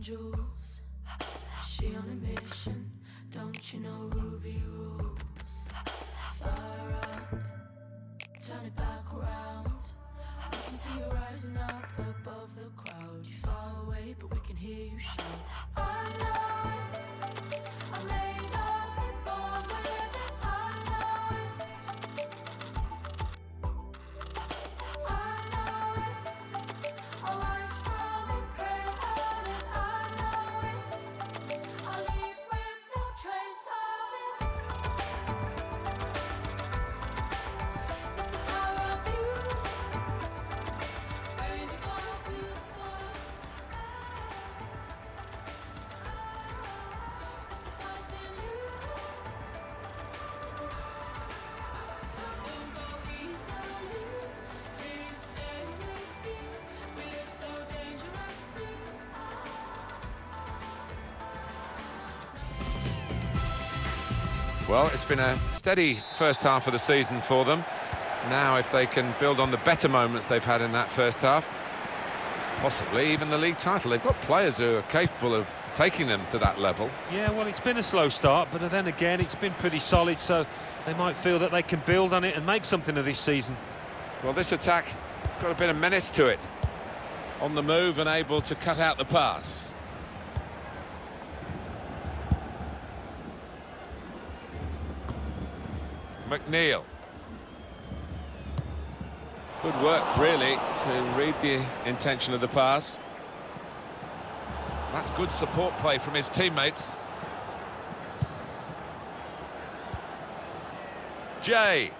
angels. She on a mission, don't you know Ruby rules? Fire up, turn it back around. We can see you rising up above the crowd. You're far away, but we can hear you shout. I'm not, Well, it's been a steady first half of the season for them. Now, if they can build on the better moments they've had in that first half, possibly even the league title. They've got players who are capable of taking them to that level. Yeah, well, it's been a slow start, but then again, it's been pretty solid, so they might feel that they can build on it and make something of this season. Well, this attack has got a bit of menace to it. On the move and able to cut out the pass. McNeil. Good work, really, to read the intention of the pass. That's good support play from his teammates. Jay.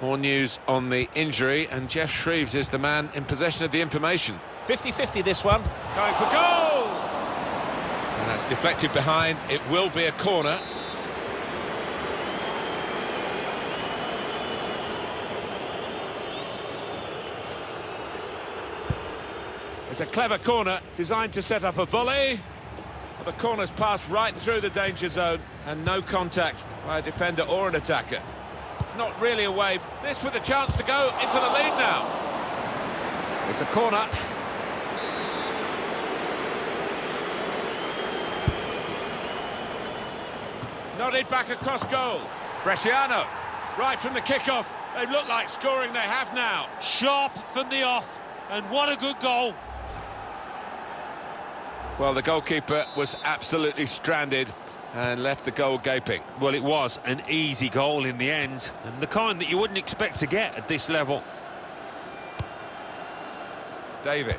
More news on the injury, and Geoff Shreeves is the man in possession of the information. 50-50 this one. Going for goal! And that's deflected behind. It will be a corner. It's a clever corner designed to set up a volley. The corner's passed right through the danger zone and no contact by a defender or an attacker. It's not really a wave. This with a chance to go into the lead now. It's a corner. Nodded back across goal. Bresciano, right from the kickoff. They look like scoring, they have now. Sharp from the off, and what a good goal. Well, the goalkeeper was absolutely stranded and left the goal gaping. Well, it was an easy goal in the end, and the kind that you wouldn't expect to get at this level. David.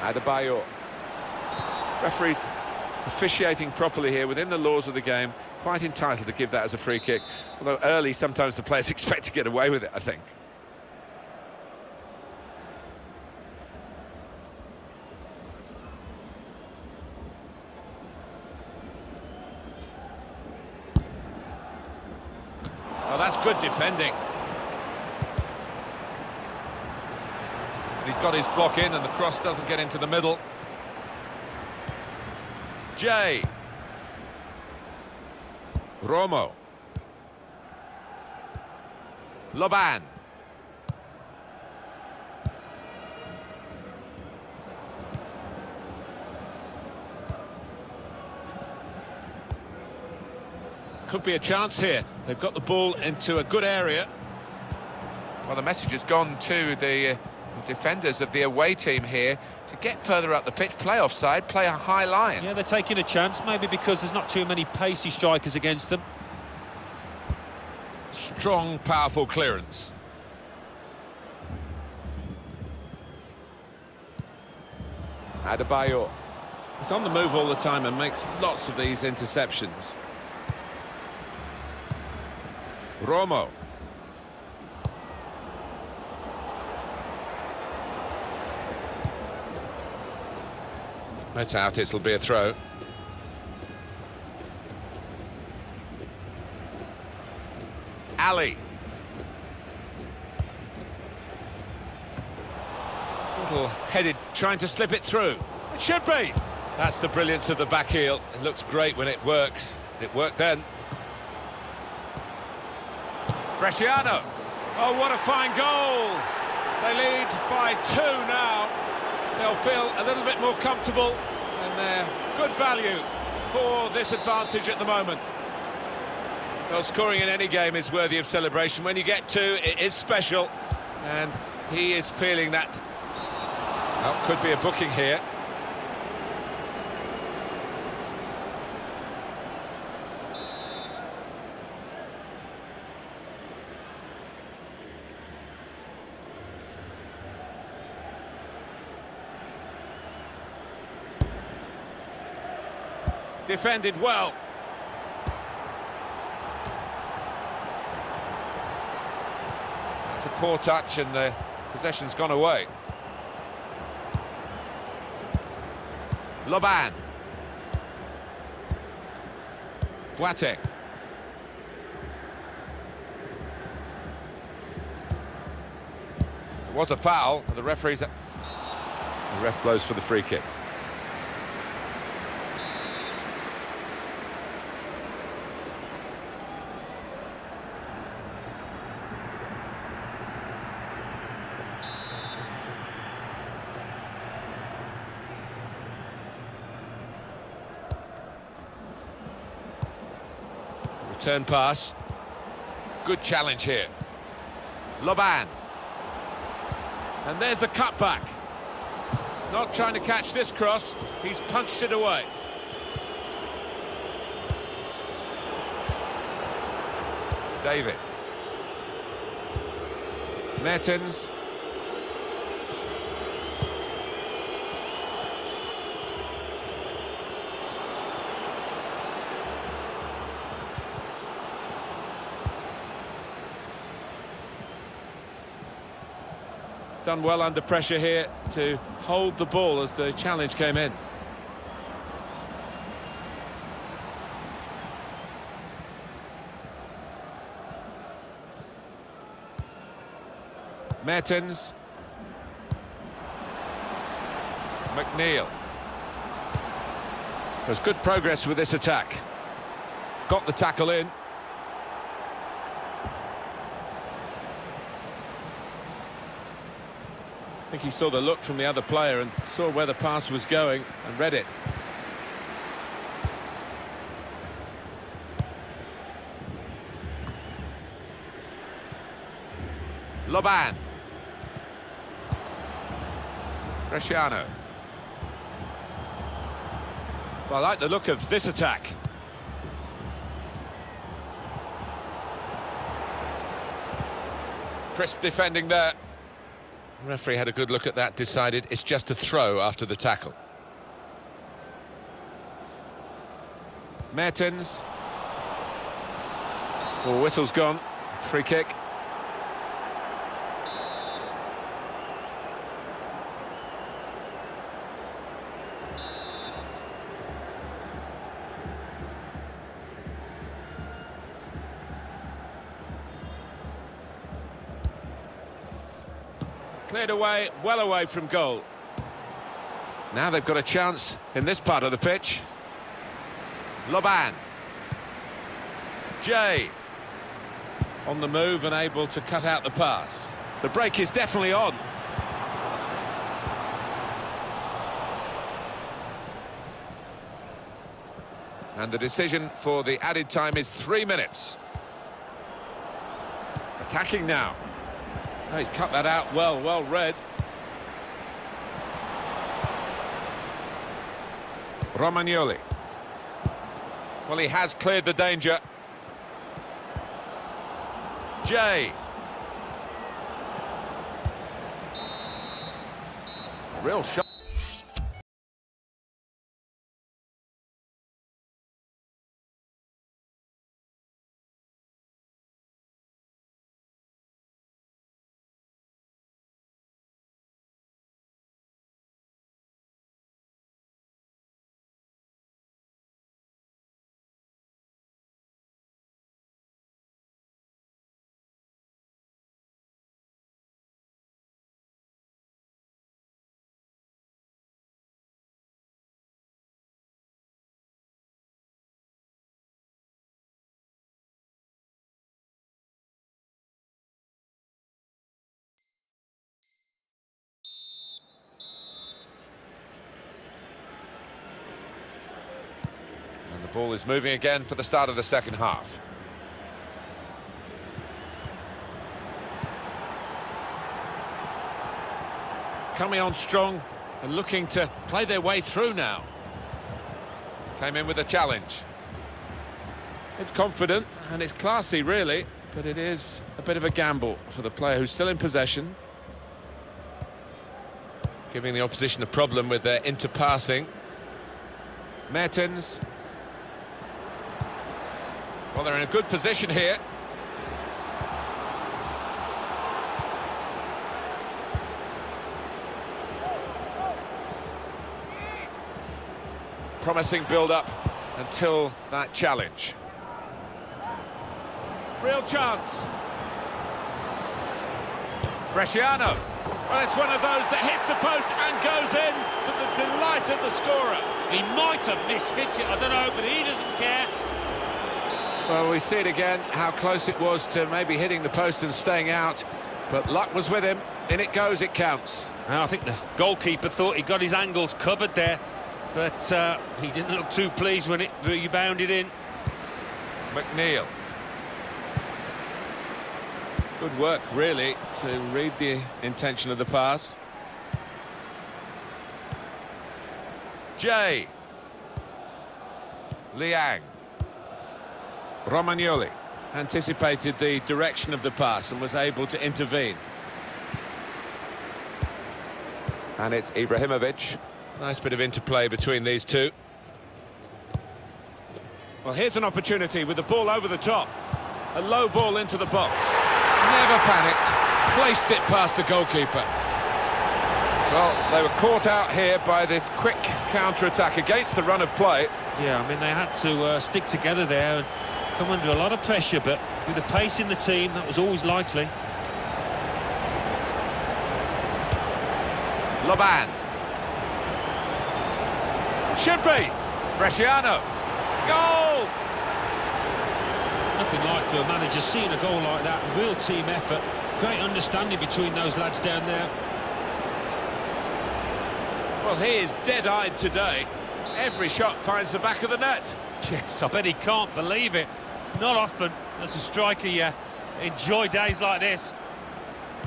Adebayo. Referees officiating properly here within the laws of the game. Quite entitled to give that as a free kick. Although early, sometimes the players expect to get away with it, I think. Oh, that's good defending. He's got his block in and the cross doesn't get into the middle. Jay. Romo. Loban. Could be a chance here. They've got the ball into a good area. Well, the message has gone to the, uh, defenders of the away team here to get further up the pitch, play offside, play a high line. Yeah, they're taking a chance, maybe because there's not too many pacey strikers against them. Strong, powerful clearance. Adebayo. He's on the move all the time and makes lots of these interceptions. Romo. That's out, it'll be a throw. Ali. Little headed, trying to slip it through. It should be. That's the brilliance of the back heel. It looks great when it works. It worked then. Bresciano. Oh, what a fine goal! They lead by two now. They'll feel a little bit more comfortable and they're good value for this advantage at the moment. Well, scoring in any game is worthy of celebration. When you get two, it is special, and he is feeling that. Well, could be a booking here. Defended well. That's a poor touch and the possession's gone away. Loban. Boateng. It was a foul, the referee's... The ref blows for the free kick. Return pass. Good challenge here. Loban. And there's the cutback. Not trying to catch this cross, he's punched it away. David. Mertens. Done well under pressure here to hold the ball as the challenge came in. Mertens. McNeil. There's good progress with this attack. Got the tackle in. Think he saw the look from the other player and saw where the pass was going and read it. Loban. Bresciano. Well, I like the look of this attack. Crisp defending there. Referee had a good look at that, decided it's just a throw after the tackle. Mertens. Well, whistle's gone. Free kick. Cleared away, well away from goal. Now they've got a chance in this part of the pitch. Loban. Jay. On the move and able to cut out the pass. The break is definitely on. And the decision for the added time is three minutes. Attacking now. Oh, he's cut that out well, well read. Romagnoli. Well, he has cleared the danger. Jay. Real shot. Ball is moving again for the start of the second half. Coming on strong and looking to play their way through now. Came in with a challenge. It's confident and it's classy, really, but it is a bit of a gamble for the player who's still in possession. Giving the opposition a problem with their interpassing. Mertens. Well, they're in a good position here. Promising build-up until that challenge. Real chance. Bresciano. Well, it's one of those that hits the post and goes in to the delight of the scorer. He might have mishit it, I don't know, but he doesn't care. Well, we see it again, how close it was to maybe hitting the post and staying out. But luck was with him. In it goes, it counts. Now, I think the goalkeeper thought he got his angles covered there, but uh, he didn't look too pleased when it rebounded in. McNeil. Good work, really, to read the intention of the pass. Jay. Liang. Romagnoli. Anticipated the direction of the pass and was able to intervene. And it's Ibrahimovic. Nice bit of interplay between these two. Well, here's an opportunity with the ball over the top. A low ball into the box. Never panicked. Placed it past the goalkeeper. Well, they were caught out here by this quick counter-attack against the run of play. Yeah, I mean, they had to uh, stick together there and come under a lot of pressure, but with the pace in the team, that was always likely. Laban. Should be. Bresciano. Goal! Nothing like for a manager seeing a goal like that, real team effort, great understanding between those lads down there. Well, he is dead-eyed today. Every shot finds the back of the net. Yes, I bet he can't believe it. Not often, as a striker, you enjoy days like this.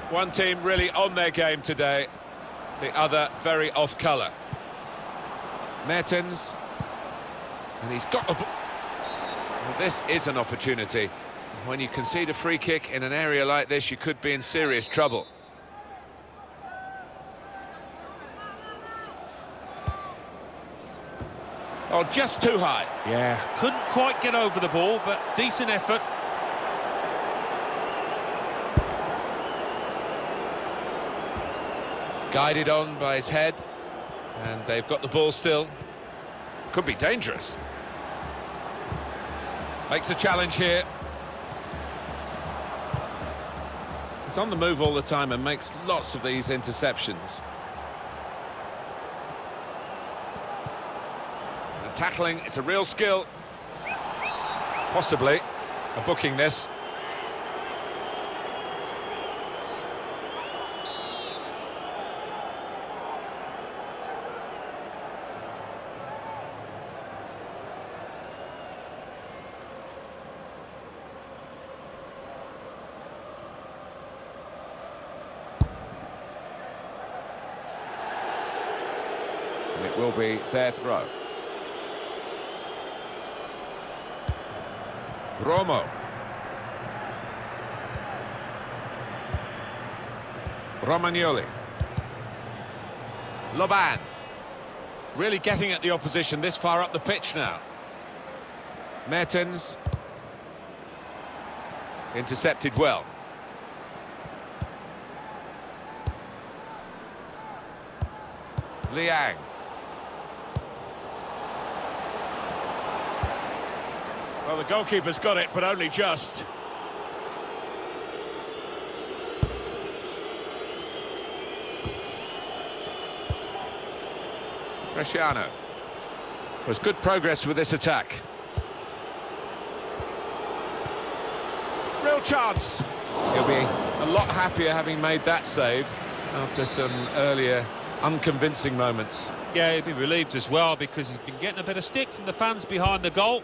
One team really on their game today, the other very off-colour. Mertens. And he's got... A... Well, this is an opportunity. When you concede a free kick in an area like this, you could be in serious trouble. Oh, just too high. Yeah, couldn't quite get over the ball, but decent effort. Guided on by his head. And they've got the ball still. Could be dangerous. Makes a challenge here. He's on the move all the time and makes lots of these interceptions. Tackling, it's a real skill. Possibly a booking this. It will be their throw. Romo. Romagnoli. Loban. Really getting at the opposition this far up the pitch now. Mertens. Intercepted well. Liang. Well, the goalkeeper's got it, but only just. Bresciano. Was good progress with this attack. Real chance. He'll be a lot happier having made that save after some earlier unconvincing moments. Yeah, he'd be relieved as well because he's been getting a bit of stick from the fans behind the goal.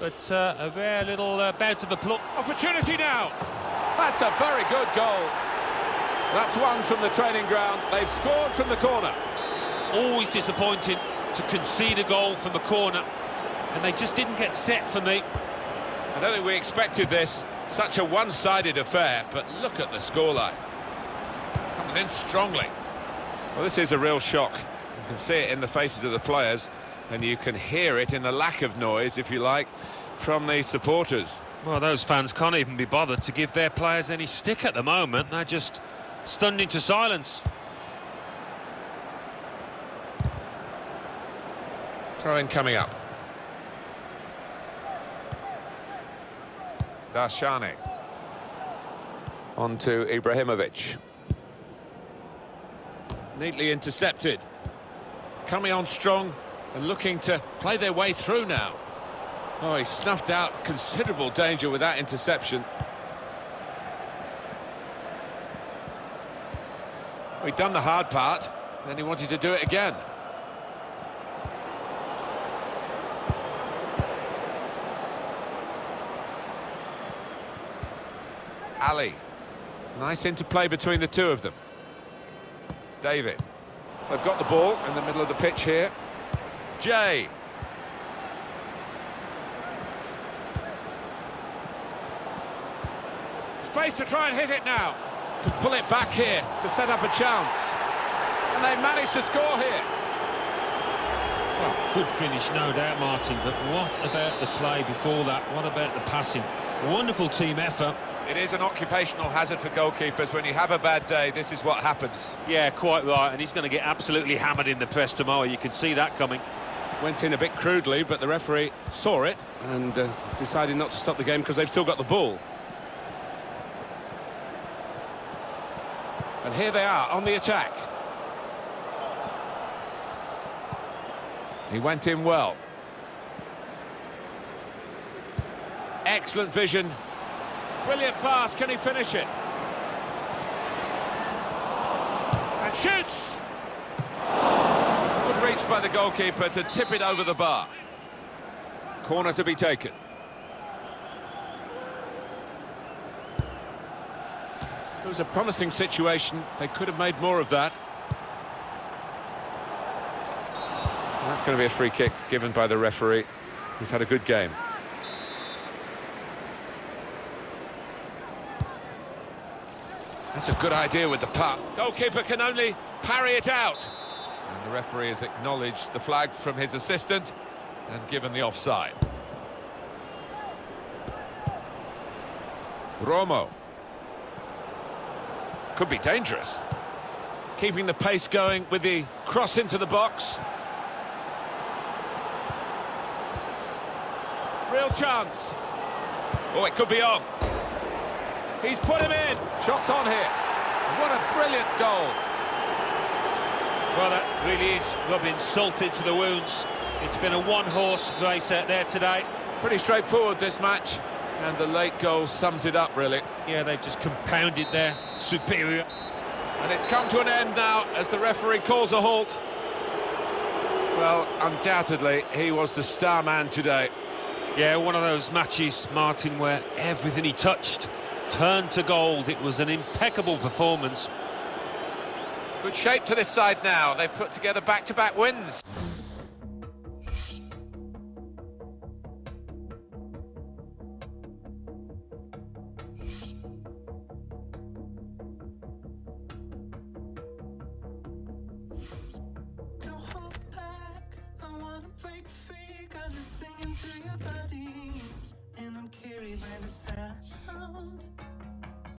But uh, a rare little uh, bout of applause. Opportunity now. That's a very good goal. That's one from the training ground. They've scored from the corner. Always disappointing to concede a goal from a corner. And they just didn't get set for me. I don't think we expected this. Such a one-sided affair, but look at the scoreline. Comes in strongly. Well, this is a real shock. You can see it in the faces of the players, and you can hear it in the lack of noise, if you like, from the supporters. Well, those fans can't even be bothered to give their players any stick at the moment. They're just stunned into silence. Throw in coming up. Darshani. On to Ibrahimovic. Neatly intercepted. Coming on strong and looking to play their way through now. Oh, he snuffed out considerable danger with that interception. He'd done the hard part, and then he wanted to do it again. Ali. Nice interplay between the two of them. David. They've got the ball in the middle of the pitch here. Jay. Space to try and hit it now. To pull it back here to set up a chance. And they managed to score here. Well, good finish, no doubt, Martin. But what about the play before that? What about the passing? Wonderful team effort. It is an occupational hazard for goalkeepers. When you have a bad day, this is what happens. Yeah, quite right. And he's going to get absolutely hammered in the press tomorrow. You can see that coming. Went in a bit crudely, but the referee saw it and uh, decided not to stop the game because they've still got the ball. And here they are on the attack. He went in well. Excellent vision. Brilliant pass. Can he finish it? And shoots! By the goalkeeper to tip it over the bar. Corner to be taken. It was a promising situation. They could have made more of that. And that's going to be a free kick given by the referee. He's had a good game. That's a good idea with the puck. Goalkeeper can only parry it out. Referee has acknowledged the flag from his assistant and given the offside. Romo. Could be dangerous. Keeping the pace going with the cross into the box. Real chance. Oh, it could be on. He's put him in. Shots on here. What a brilliant goal. Well, that really is rubbing salt into the wounds. It's been a one-horse race out there today. Pretty straightforward, this match. And the late goal sums it up, really. Yeah, they've just compounded their superior. And it's come to an end now as the referee calls a halt. Well, undoubtedly, he was the star man today. Yeah, one of those matches, Martin, where everything he touched turned to gold. It was an impeccable performance. Good shape to this side now. They've put together back-to-back wins.